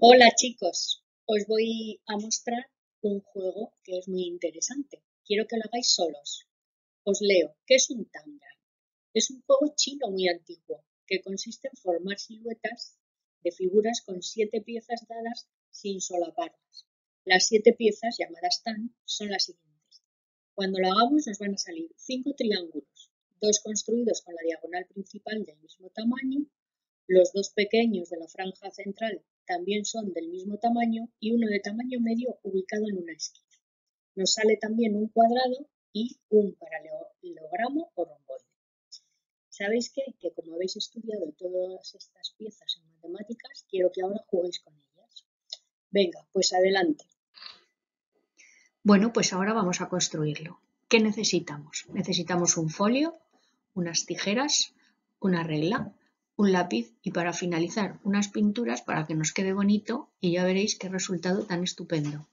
Hola chicos, os voy a mostrar un juego que es muy interesante. Quiero que lo hagáis solos. Os leo. ¿Qué es un Tangram? Es un juego chino muy antiguo que consiste en formar siluetas de figuras con siete piezas dadas sin solaparlas. Las siete piezas, llamadas Tan, son las siguientes. Cuando lo hagamos nos van a salir cinco triángulos, dos construidos con la diagonal principal del mismo tamaño, los dos pequeños de la franja central también son del mismo tamaño y uno de tamaño medio ubicado en una esquina. Nos sale también un cuadrado y un paralelogramo o romboide. ¿Sabéis qué? Que como habéis estudiado todas estas piezas en matemáticas, quiero que ahora juguéis con ellas. Venga, pues adelante. Bueno, pues ahora vamos a construirlo. ¿Qué necesitamos? Necesitamos un folio, unas tijeras, una regla, un lápiz y para finalizar unas pinturas para que nos quede bonito y ya veréis qué resultado tan estupendo.